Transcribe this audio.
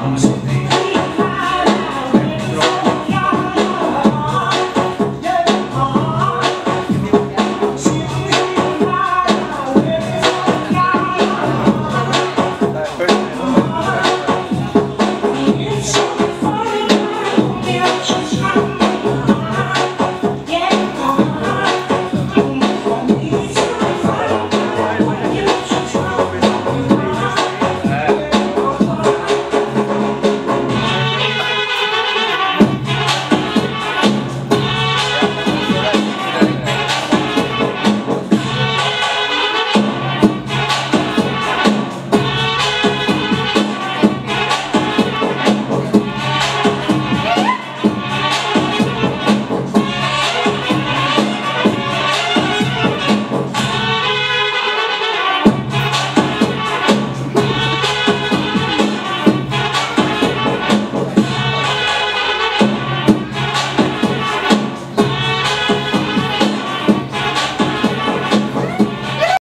I'm